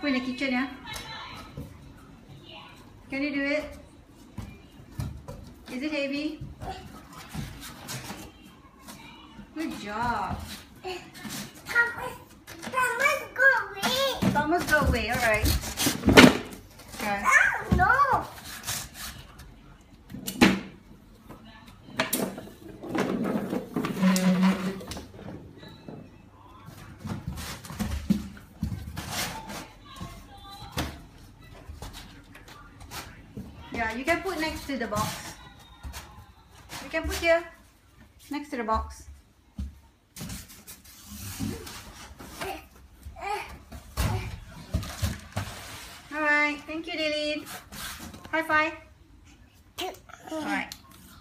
Put in the kitchen, yeah? Can you do it? Is it heavy? Good job. Thomas Thomas go away. Thomas, go away. All Yeah, you can put next to the box. You can put here, next to the box. Alright, thank you, Lily. High five.